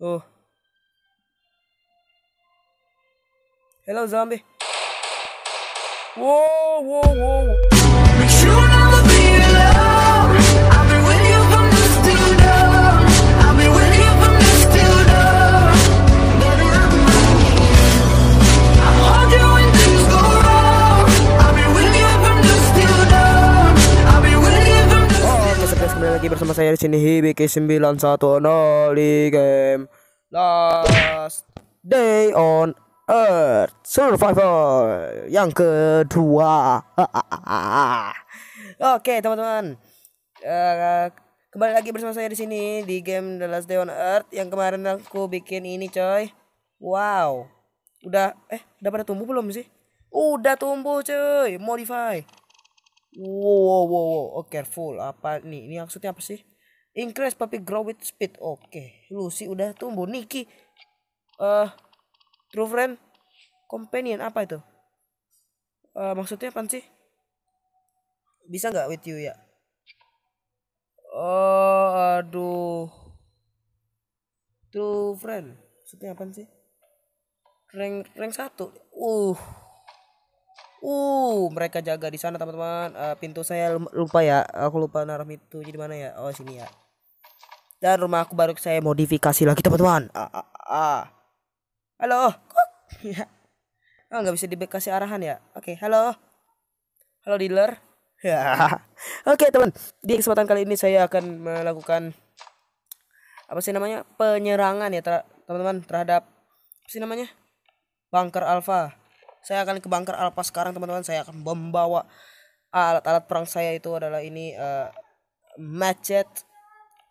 Oh. Hello zombie. Whoa, whoa, whoa. Lagi bersama saya di sini HBK910 di game Last Day on Earth Survivor yang kedua. Oke, teman-teman. Eh, kembali lagi bersama saya di sini di game The Last Day on Earth yang kemarin aku bikin ini, coy. Wow. Udah eh udah pada tumbuh belum sih? Udah tumbuh, cuy. Modify. Wow, wow, wow, wow. Oh, careful. Apa nih? Ini maksudnya apa sih? Increase puppy grow with speed. Oke. Lucy udah tumbuh. Niki. Eh, true friend, companion apa itu? Eh, maksudnya apa sih? Bisa nggak with you ya? Oh, aduh. True friend. Maksudnya apa sih? Rank rank satu. Uh. Uh, mereka jaga di sana teman-teman. Eh, pintu saya lupa ya. Aku lupa naruh itu jadi mana ya? Oh, sini ya. Dan rumah aku baru saya modifikasi lagi teman-teman. Ah, ah, ah. Halo. Ya. Oh, nggak bisa dikasih arahan ya? Oke, halo. Halo dealer. Ya. Oke, teman. Di kesempatan kali ini saya akan melakukan apa sih namanya? penyerangan ya teman-teman terhadap apa sih namanya? bunker alpha. Saya akan ke bunker alpha sekarang teman-teman. Saya akan membawa alat-alat perang saya itu adalah ini eh, machete.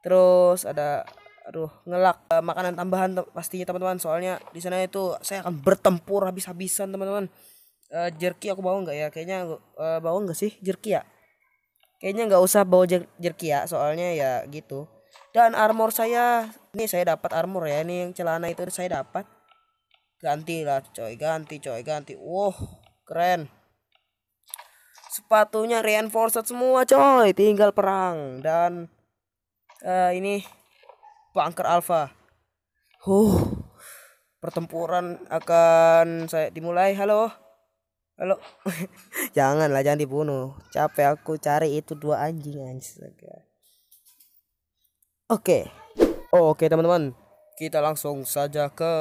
Terus ada aduh ngelak eh, makanan tambahan pastinya teman-teman. Soalnya di sana itu saya akan bertempur habis-habisan teman-teman. Eh, jerky aku bawa nggak ya? Kayaknya eh, bawa nggak sih jerky ya? Kayaknya nggak usah bawa jer- jerky ya, soalnya ya gitu. Dan armor saya, ini saya dapat armor ya. Ini yang celana itu saya dapat. Ganti lah coy, ganti coy, ganti. Wow, keren. Sepatunya reinforced semua coy, tinggal perang dan eh, ini bunker alpha. Huh. Pertempuran akan saya dimulai. Halo. Halo. Janganlah jangan dibunuh. Capek aku cari itu dua anjing. Oke. Oke, teman-teman. Kita langsung saja ke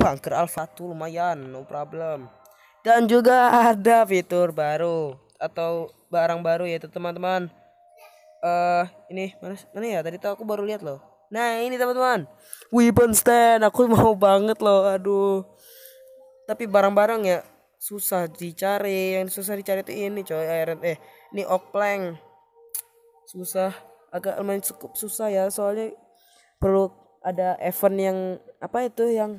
bunker alpha tuh lumayan, no problem. Dan juga ada fitur baru atau barang baru yaitu teman-teman. Eh, ini mana mana ya? Tadi tuh aku baru lihat loh. Nah, ini teman-teman. Weapon stand. Aku mau banget loh. Aduh. Tapi barang-barang ya susah dicari. Yang susah dicari itu ini coy, iron eh ini oak plank. Susah agak lumayan cukup susah ya soalnya perlu ada event yang apa itu yang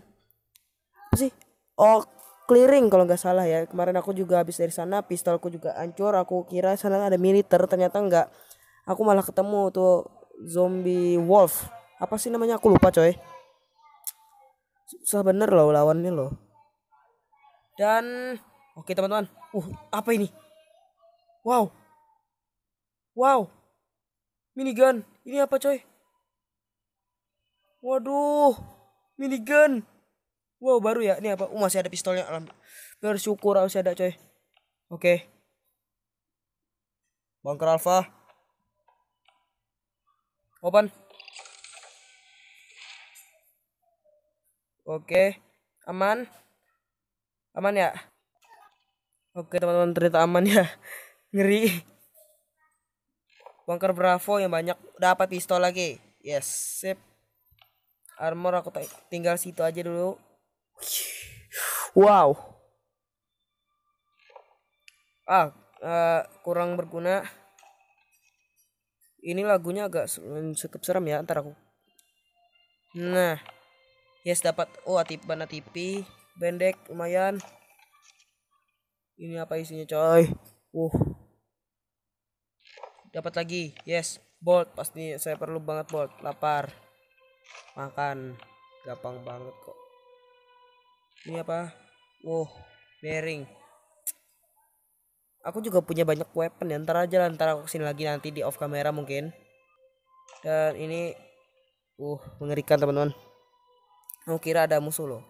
sih? Oh, clearing kalau nggak salah ya. Kemarin aku juga habis dari sana, pistolku juga hancur. Aku kira sana ada militer, ternyata nggak. Aku malah ketemu tuh zombie wolf. Apa sih namanya? Aku lupa coy. Susah bener loh lawannya loh. Dan oke teman-teman. Uh, apa ini? Wow. Wow. Minigun. Ini apa coy? Waduh. Minigun. Wow, baru ya. Ini apa? Oh, masih ada pistolnya. Alam. Bersyukur masih ada, coy. Oke. Bunker Alpha. Open. Oke. Aman. Aman ya? Oke, teman-teman, ternyata aman ya. Ngeri. Bunker Bravo yang banyak dapat pistol lagi. Yes, sip. Armor aku tinggal situ aja dulu. Wow. Ah, eh, kurang berguna. Ini lagunya agak cukup serem ya, ntar aku. Nah. Yes, dapat oh atip bana tipi, bendek lumayan. Ini apa isinya, coy? Uh. Dapat lagi. Yes, bolt pasti saya perlu banget bolt. Lapar. Makan. Gampang banget kok. Ini apa? Wow, bearing. Aku juga punya banyak weapon ya. Ntar aja lah, ntar aku ke sini lagi nanti di off kamera mungkin. Dan ini Uh, mengerikan teman-teman. Aku kira ada musuh loh.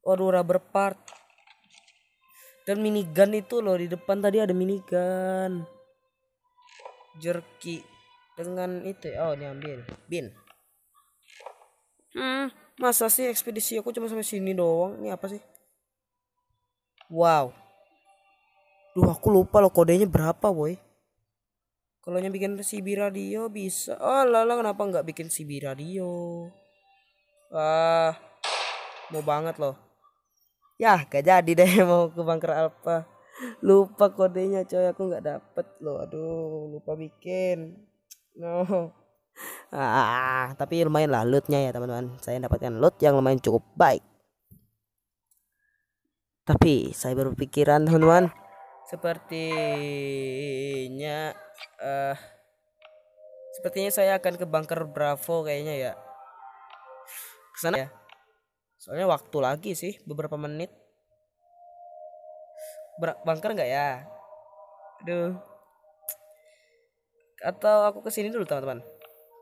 Waduh, rubber part. Dan minigun itu loh di depan tadi ada minigun. Jerky dengan itu ya. Oh, ini ambil. Bin. Hmm, masa sih ekspedisi aku cuma sampai sini doang? Ini apa sih? Wow. Duh, aku lupa loh kodenya berapa, boy. Kalau yang bikin CB radio bisa. Oh lala kenapa nggak bikin CB radio? Ah, mau banget loh. Ya, gak jadi deh mau ke bunker Alpha. Lupa kodenya coy, aku nggak dapet loh. Aduh, lupa bikin. No. Ah, tapi lumayan lah lootnya ya teman-teman. Saya dapatkan loot yang lumayan cukup baik. Tapi saya berpikiran teman-teman, sepertinya eh sepertinya saya akan ke bunker Bravo kayaknya ya. Ke sana ya. Soalnya waktu lagi sih beberapa menit. Ber bunker nggak ya? Aduh. Atau aku ke sini dulu teman-teman.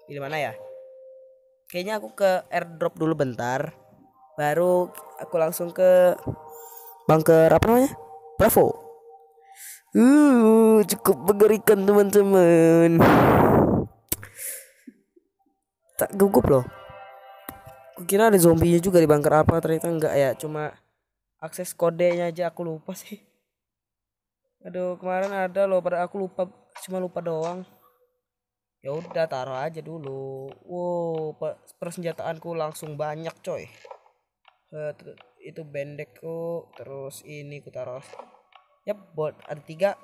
Di mana ya? Kayaknya aku ke airdrop dulu bentar. Baru aku langsung ke bunker apa namanya? Bravo. Uh, cukup mengerikan teman-teman. Tak gugup loh. Kukira ada zombinya juga di bunker apa ternyata enggak ya, cuma akses kodenya aja aku lupa sih. Aduh, kemarin ada loh pada aku lupa cuma lupa doang. Ya udah taruh aja dulu. Wow, pe- persenjataanku langsung banyak coy. Itu bendekku, terus ini ku taruh Yap, buat ada tiga.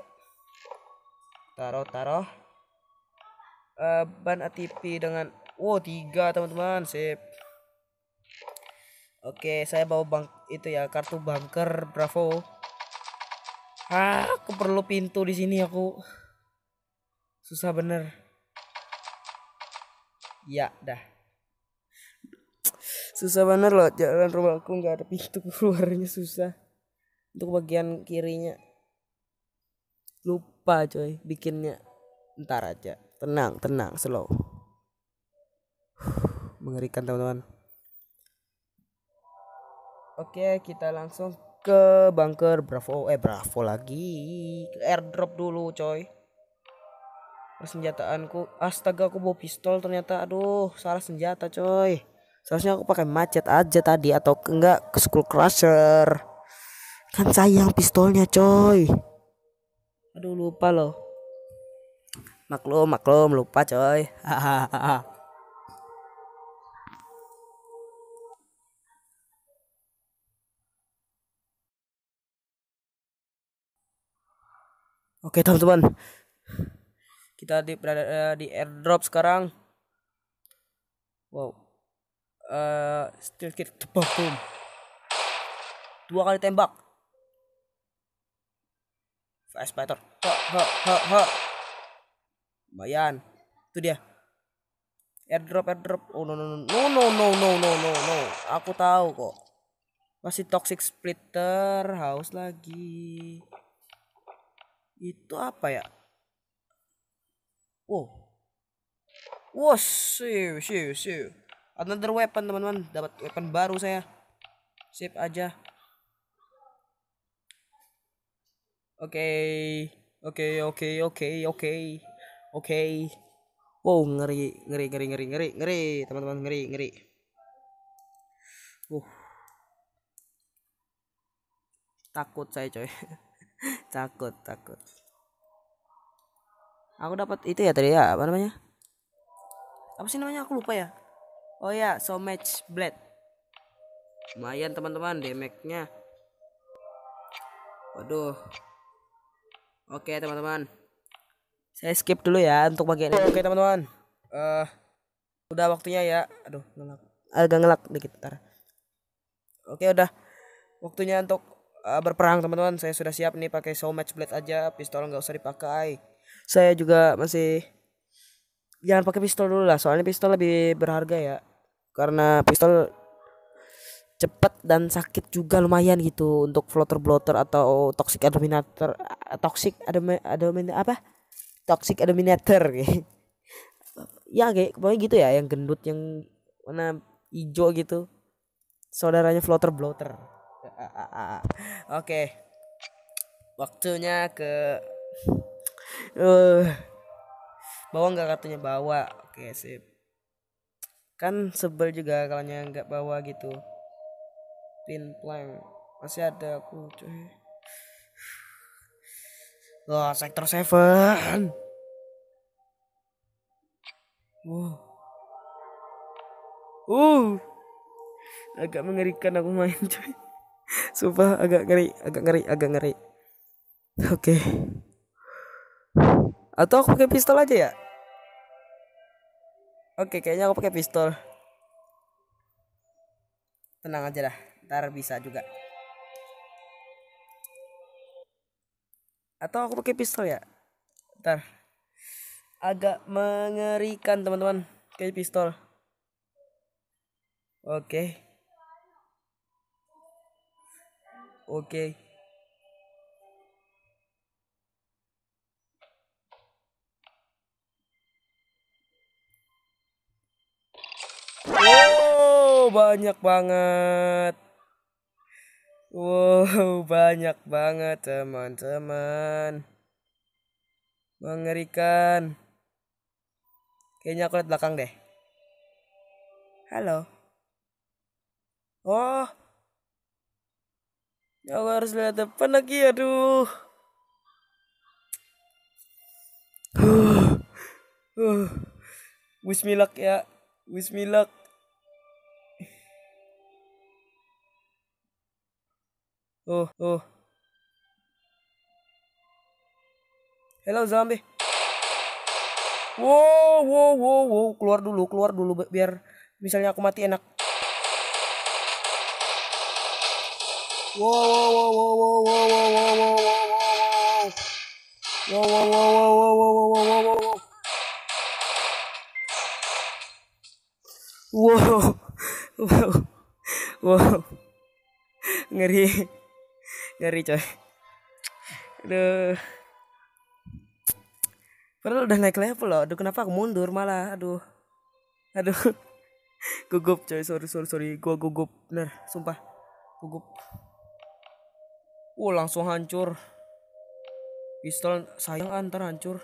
Taruh, taruh. Eh, ban ATP dengan, wow tiga teman-teman, sip. Oke, saya bawa bang itu ya kartu bunker Bravo. Ah, aku perlu pintu di sini aku. Susah bener. Ya, dah. Susah bener loh jalan rumahku nggak ada pintu keluarnya susah. Untuk bagian kirinya. Lupa coy bikinnya. Ntar aja. Tenang tenang slow. Mengerikan teman-teman. Oke kita langsung ke bunker bravo eh bravo lagi. Ke airdrop dulu coy persenjataanku astaga aku bawa pistol ternyata aduh salah senjata coy seharusnya aku pakai macet aja tadi atau enggak ke skull crusher kan sayang pistolnya coy Aduh lupa loh. Maklum, maklum lupa coy. Oke teman-teman. Kita di berada di airdrop sekarang. Wow. Eh steel tebak boom. Dua kali tembak. Fast fighter. Ha ha ha ha. Lumayan. Itu dia. Airdrop airdrop. Oh no no no no no no no no no. Aku tahu kok. Masih toxic splitter haus lagi. Itu apa ya? Wow. Wow, siu, siu, siu. Another weapon teman-teman. Dapat weapon baru saya. Sip aja. Oke, oke, oke, oke, oke, oke. Wow, ngeri, ngeri, ngeri, ngeri, ngeri, ngeri, teman-teman, ngeri, ngeri. Uh, takut saya coy, takut, takut. Aku dapat itu ya tadi ya, apa namanya? Apa sih namanya? Aku lupa ya. Oh ya, so match blade. Lumayan teman-teman, damage-nya. Waduh, Oke teman-teman, saya skip dulu ya untuk bagian ini. Oke teman-teman, eh udah waktunya ya. Aduh, ngelak. Agak ngelak dikit ntar. Oke udah waktunya untuk eh, berperang teman-teman. Saya sudah siap nih pakai so match blade aja. Pistol nggak usah dipakai. Saya juga masih jangan pakai pistol dulu lah. Soalnya pistol lebih berharga ya. Karena pistol cepet dan sakit juga lumayan gitu untuk floater bloater atau toxic dominator toxic ada apa toxic dominator ya kayak pokoknya gitu ya yang gendut yang warna hijau gitu saudaranya floater bloater oke waktunya ke eh bawa nggak katanya bawa oke sip kan sebel juga kalau nggak bawa gitu pin plank masih ada aku cuy Wah, sektor 7. Wow. Uh. Agak mengerikan aku main, coy. Sumpah agak ngeri, agak ngeri, agak ngeri. Oke. Atau aku pakai pistol aja ya? Oke, kayaknya aku pakai pistol. Tenang aja dah, ntar bisa juga. Atau aku pakai pistol ya? Ntar. Agak mengerikan teman-teman, kayak pistol. Oke. Oke. Wow, banyak banget. Wow, banyak banget teman-teman. Mengerikan. Kayaknya aku lihat belakang deh. Halo. Oh. Ya aku harus lihat depan lagi, aduh. Huh. Huh. Wish me ya. Wish. Oh, oh. Hello zombie. Wow, wow, wow, wow, keluar dulu, keluar dulu bi- biar misalnya aku mati enak. Wow, wow, wow, wow, wow, wow, wow, wow, wow, wow, wow. Wow, wow, wow, wow, wow, wow, wow, wow, wow, wow. Wow, wow, wow, ngeri, ngeri coy. Aduh. Padahal udah naik level loh. Aduh kenapa aku mundur malah. Aduh. Aduh. gugup coy. Sorry sorry sorry. Gua gugup. Bener. Sumpah. Gugup. Oh langsung hancur. Pistol sayang antar hancur.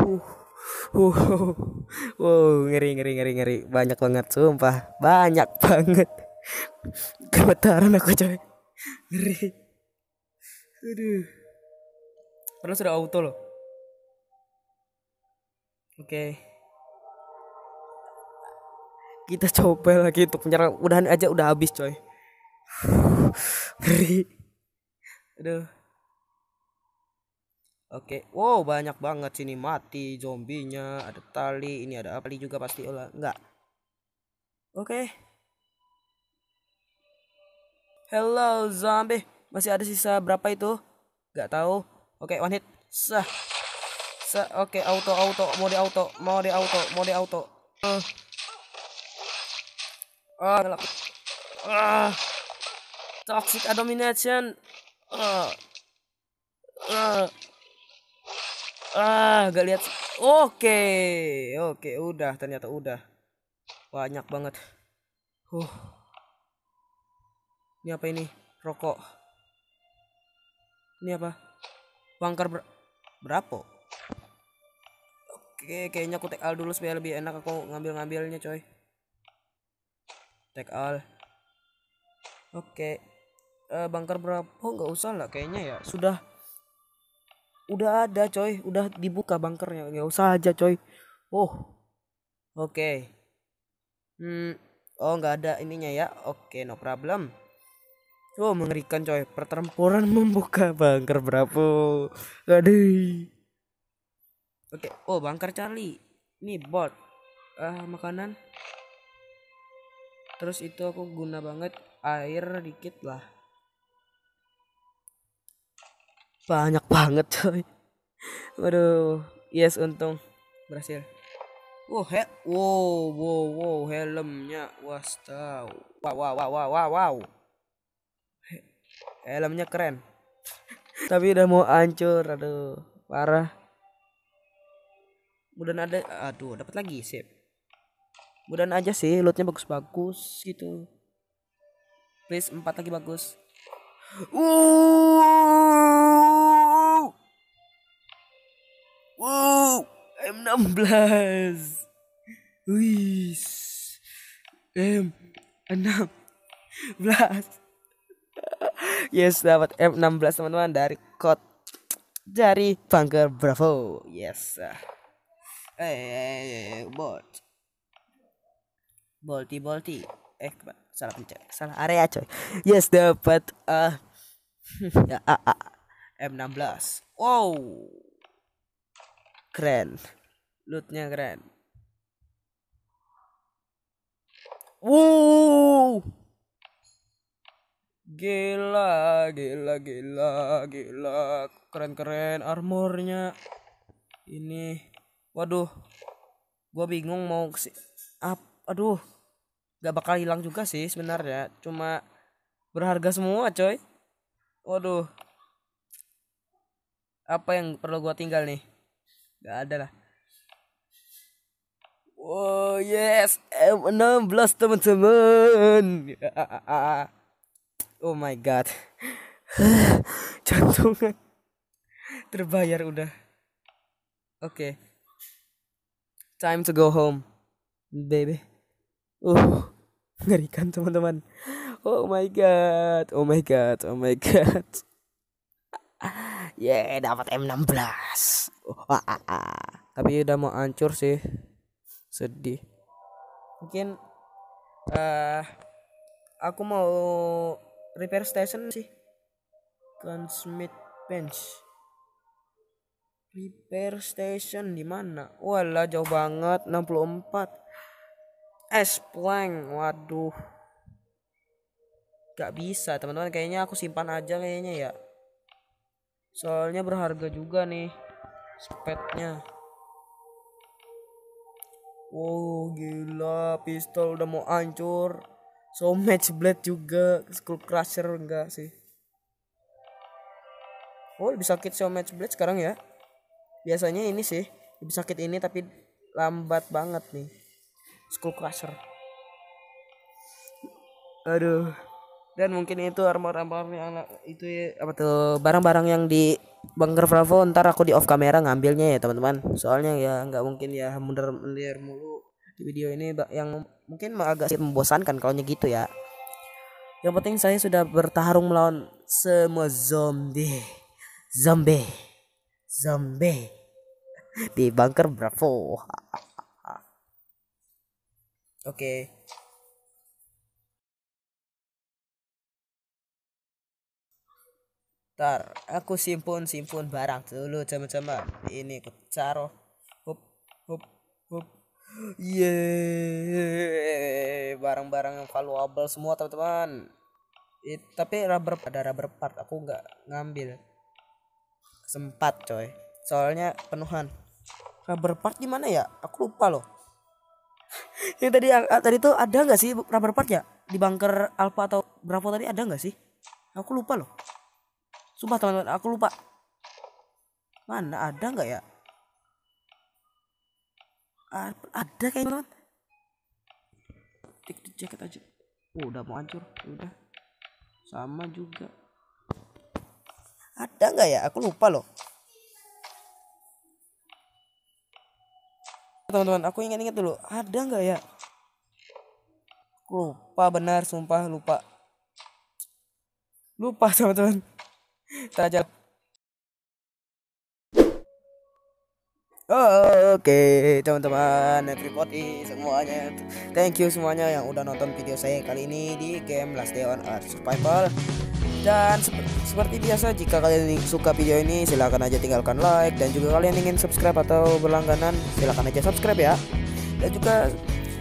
Uh. Uh. Wow, ngeri ngeri ngeri ngeri. Banyak banget sumpah. Banyak banget. Gemetaran aku coy. Ngeri. Aduh. Padahal sudah auto loh. Oke. Kita coba lagi untuk menyerang. Udahan aja udah habis coy. Ngeri. Aduh. Oke. Wow, banyak banget sini mati zombinya. Ada tali, ini ada apa juga pasti olah. Enggak. Oke. Hello zombie. Masih ada sisa berapa itu? Gak tahu. Oke, one hit. Sah. Sah. Oke, auto auto, mode auto, mode auto, mode auto. Uh. Ah. Ah. Toxic domination. Ah. Ah. Ah, gak lihat. Oke, oke, udah ternyata udah. Banyak banget. Uh. Ini apa ini? Rokok. Ini apa? Bangkar ber berapa? Oke, kayaknya aku take all dulu supaya lebih enak aku ngambil-ngambilnya, coy. Take all. Oke. Eh bangkar berapa? Nggak usah lah kayaknya ya. Sudah udah ada, coy. Udah dibuka bangkernya. Nggak usah aja, coy. Oh. Oke. Hmm. Oh, nggak ada ininya ya. Oke, no problem. Oh mengerikan coy. Pertempuran membuka bunker berapa Aduh. Oke. Oh bunker Charlie. Ini bot. Ah Makanan. Terus itu aku guna banget Air dikit lah. Banyak banget coy. Waduh. Yes untung. Berhasil. Wow, he wow, wow, wow, helmnya, wastaw, wow, wow, wow, wow, wow, wow. Helmnya keren. Tapi udah mau hancur, aduh, parah. mudahan ada aduh dapat lagi sip mudahan aja sih lootnya bagus-bagus gitu please empat lagi bagus Wow. Wow, M16. Wih. M16. Yes, dapat M16 teman-teman dari kod dari Bunker Bravo. Yes. Eh, bot. Bolti, bolti. Eh, keba- salah pencet. Salah area, coy. Yes, dapat ah ya, ah, ah, M16. Wow. Keren. Lootnya keren. Wow. Gila, gila, gila, gila. Keren-keren armornya. Ini. Waduh. Gua bingung mau ke Ap, aduh. Gak bakal hilang juga sih sebenarnya. Cuma berharga semua, coy. Waduh. Apa yang perlu gua tinggal nih? Gak ada lah. Oh yes, M16 teman-teman. Oh my god. Jantungan terbayar udah. Oke. Time to go home, baby. Uh, ngerikan teman-teman. Oh my god, oh my god, oh my god. Yeah, dapat M16. Wah, ah, ah. Tapi udah mau hancur sih. Sedih. Mungkin eh aku mau repair station sih. Gunsmith bench. Repair station di mana? Walah jauh banget 64. Es plank. Waduh. Gak bisa teman-teman kayaknya aku simpan aja kayaknya ya. Soalnya berharga juga nih spetnya. Wow gila pistol udah mau hancur. So match blade juga skull crusher enggak sih. Oh lebih sakit so match blade sekarang ya. Biasanya ini sih lebih sakit ini tapi lambat banget nih. Skull crusher. Aduh. Dan mungkin itu armor-armor yang itu ya, apa tuh barang-barang yang di Bunker Bravo ntar aku di off kamera ngambilnya ya teman-teman. Soalnya ya nggak mungkin ya mundur-mundur mulu di video ini yang mungkin agak sedikit membosankan kalau gitu ya. Yang penting saya sudah bertarung melawan semua zombie. Zombie. Zombie. Di Bunker Bravo. Oke. Ntar aku simpun simpun barang dulu teman-teman. Ini aku taruh. Hup hup hup. Yeay, barang-barang yang valuable semua teman-teman. It- tapi rubber ada rubber part aku nggak ngambil. Sempat coy. Soalnya penuhan. Rubber part di mana ya? Aku lupa loh. yang tadi ah, tadi tuh ada nggak sih rubber part ya di bunker Alpha atau Bravo tadi ada nggak sih? Aku lupa loh. Sumpah teman-teman, aku lupa. Mana ada nggak ya? Ada kayaknya teman. Tik di jaket aja. Oh, udah mau hancur. Udah. Sama juga. Ada nggak ya? Aku lupa loh. Teman-teman, aku ingat-ingat dulu. Ada nggak ya? Lupa benar, sumpah lupa. Lupa teman-teman. Ntar aja. Oh, Oke teman-teman everybody semuanya. Thank you semuanya yang udah nonton video saya kali ini di game Last Day on Earth Survival. Dan sep- seperti biasa jika kalian suka video ini silahkan aja tinggalkan like. Dan juga kalian ingin subscribe atau berlangganan silahkan aja subscribe ya. Dan juga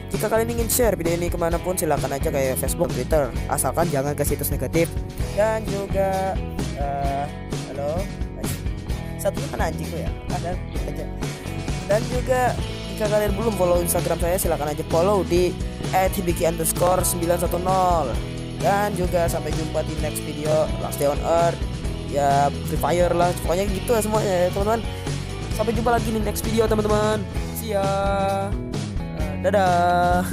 jika kalian ingin share video ini ke mana pun silahkan aja kayak Facebook, Twitter. Asalkan jangan ke situs negatif. Dan juga eh, Halo? Satu kan anjingku ya? Ada aja dan juga jika kalian belum follow Instagram saya silahkan aja follow di @hibiki underscore 910 dan juga sampai jumpa di next video Last Day on Earth ya Free Fire lah pokoknya gitu lah semuanya ya teman-teman Sampai jumpa lagi di next video teman-teman. See ya. Dadah.